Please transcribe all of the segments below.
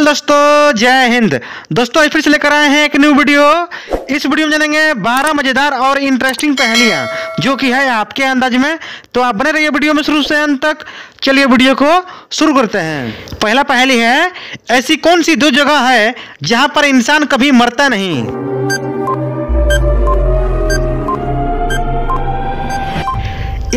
Hello दोस्तों, जय हिंद। दोस्तों फिर से लेकर आए हैं एक न्यू वीडियो इस वीडियो में जानेंगे 12 मज़ेदार और इंटरेस्टिंग पहेलियाँ, जो कि है आपके अंदाज में। तो आप बने रहिए वीडियो में शुरू से अंत तक। चलिए वीडियो को शुरू करते हैं। पहला पहेली है, ऐसी कौन सी दो जगह है जहाँ पर इंसान कभी मरता नहीं?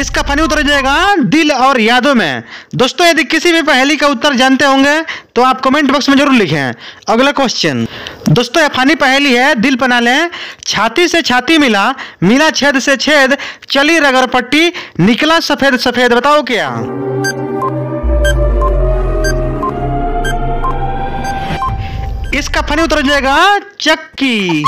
इसका फनी उत्तर जाएगा? दिल और यादों में। दोस्तों, यदि किसी भी पहेली का उत्तर जानते होंगे तो आप कमेंट बॉक्स में ज़रूर लिखें। अगला क्वेश्चन दोस्तों, यह फनी पहेली है, दिल बना लें। छाती से छाती मिला मिला छेद से छेद, चली रगर पट्टी, निकला सफ़ेद सफ़ेद, बताओ क्या? इसका फनी उत्तर जाएगा? चक्की।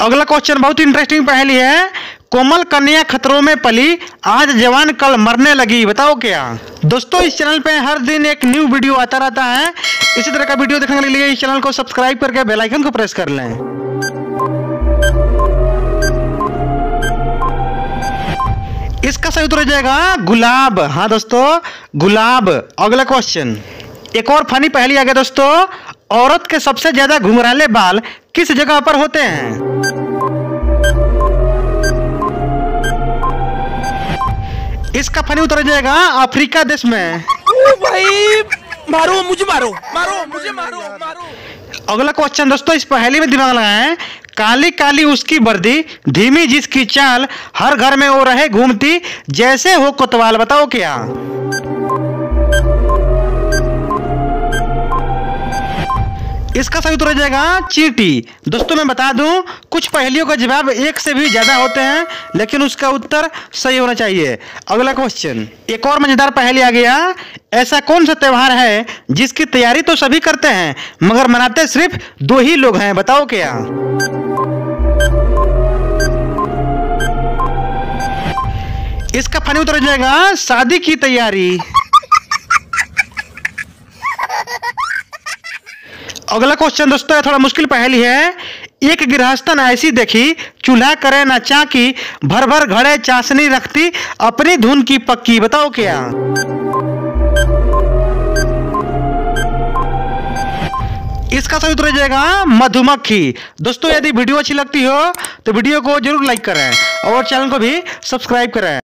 अगला क्वेश्चन बहुत इंटरेस्टिंग पहेली है। कोमल कन्या खतरों में पली, आज जवान कल मरने लगी, बताओ क्या? दोस्तों, इस चैनल पे हर दिन एक न्यू वीडियो आता रहता है। इसी तरह का वीडियो देखने के लिए इस चैनल को सब्सक्राइब करके बेल आइकन को प्रेस कर लें। इसका सही उत्तर हो जाएगा गुलाब। हाँ दोस्तों, गुलाब। अगला क्वेश्चन एक और फनी पहली आ गया दोस्तों। औरत के सबसे ज़्यादा घुंघराले बाल किस जगह पर होते हैं? इसका फनी उतर जाएगा अफ्रीका देश में। भाई मारो मुझे मारो मारो मुझे मारो मारो। अगला क्वेश्चन दोस्तों इस पहेली में दिमाग लगाएँ। काली काली उसकी वर्दी धीमी जिसकी चाल हर घर में वो रहे घूमती जैसे हो कोतवाल बताओ क्या? इसका सही उत्तर हो जाएगा चीटी। दोस्तों, मैं बता दूँ, कुछ पहेलियों का जवाब एक से भी ज़्यादा होते हैं, लेकिन उसका उत्तर सही होना चाहिए। अगला क्वेश्चन एक और मज़ेदार पहेली आ गया। ऐसा कौन सा त्योहार है जिसकी तैयारी तो सभी करते हैं, मगर मनाते सिर्फ़ दो ही लोग हैं? बताओ क्या? इसका फनी उत्तर हो जाएगा, शादी की तैयारी। अगला क्वेश्चन दोस्तों, ये थोड़ा मुश्किल पहली है। एक गृहस्थन ऐसी देखी, चूल्हा करे ना चाकी भर भर घड़े चाशनी रखती, अपनी धुन की पक्की, बताओ क्या? इसका सही उत्तर जाएगा, मधुमक्खी। दोस्तों, यदि वीडियो अच्छी लगती हो तो वीडियो को ज़रूर लाइक करें। और चैनल को भी सब्सक्राइब करें।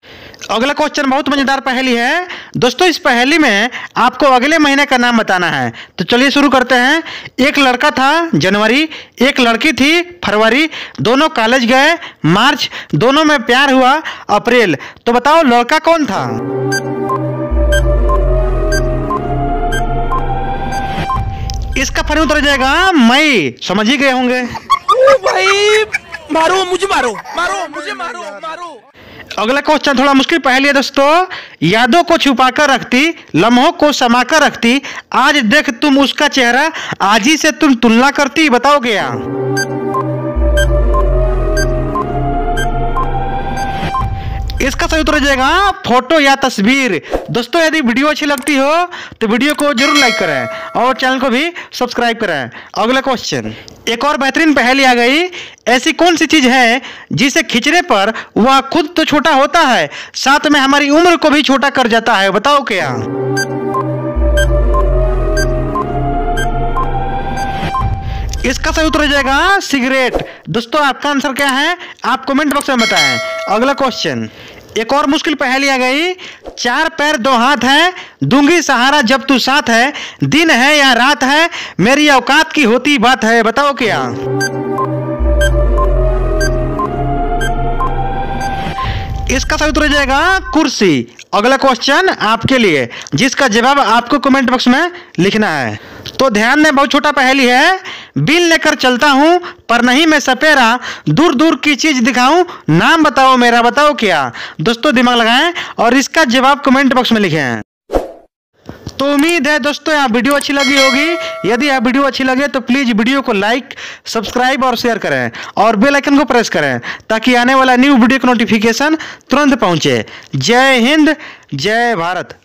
अगला क्वेश्चन बहुत मज़ेदार पहेली है। दोस्तों, इस पहेली में आपको अगले महीने का नाम बताना है। तो चलिए शुरू करते हैं। एक लड़का था, जनवरी, एक लड़की थी, फरवरी। दोनों कॉलेज गए, मार्च। दोनों में प्यार हुआ, अप्रैल। तो बताओ, लड़का कौन था? इसका फनी उतर जाएगा मई। समझ ही गए होंगे। भाई मारो, मुझे मारो। मारो, मुझे मारो मारो। अगला क्वेश्चन थोड़ा मुश्किल पहले दोस्तों। यादों को छुपा कर रखती, लम्हों को समा कर रखती, आज देख तुम उसका चेहरा, आज ही से तुम तुलना करती बताओ क्या इसका सही उत्तर हो जाएगा फ़ोटो या तस्वीर। दोस्तों, यदि वीडियो अच्छी लगती हो तो वीडियो को ज़रूर लाइक करें और चैनल को भी सब्सक्राइब करें। अगला क्वेश्चन एक और बेहतरीन पहेली आ गई। ऐसी कौन सी चीज़ है जिसे खींचने पर वह खुद तो छोटा होता है, साथ में हमारी उम्र को भी छोटा कर जाता है? बताओ क्या? इसका सही उत्तर हो जाएगा सिगरेट। दोस्तों, आपका आंसर क्या है? आप कमेंट बॉक्स में बताएँ। अगला क्वेश्चन एक और मुश्किल पहेली आ गई। चार पैर दो हाथ है, दूँगी सहारा जब तू साथ है। दिन है या रात है, मेरी औकात की होती बात है। बताओ क्या? इसका सही उत्तर हो जाएगा कुर्सी। अगला क्वेश्चन आपके लिए, जिसका जवाब आपको कमेंट बॉक्स में लिखना है। तो ध्यान दें, बहुत छोटा पहेली है। बिल लेकर चलता हूँ, पर नहीं मैं सपेरा। दूर दूर की चीज़ दिखाऊँ, नाम बताओ, मेरा बताओ क्या? दोस्तों, दिमाग लगाएँ और इसका जवाब कमेंट बॉक्स में लिखें। तो उम्मीद है दोस्तों, यहाँ वीडियो अच्छी लगी होगी। यदि यह वीडियो अच्छी लगे तो प्लीज़ वीडियो को लाइक, सब्सक्राइब और शेयर करें और बेल आइकन को प्रेस करें, ताकि आने वाला न्यू वीडियो का नोटिफिकेशन तुरंत पहुँचे। जय हिंद, जय भारत।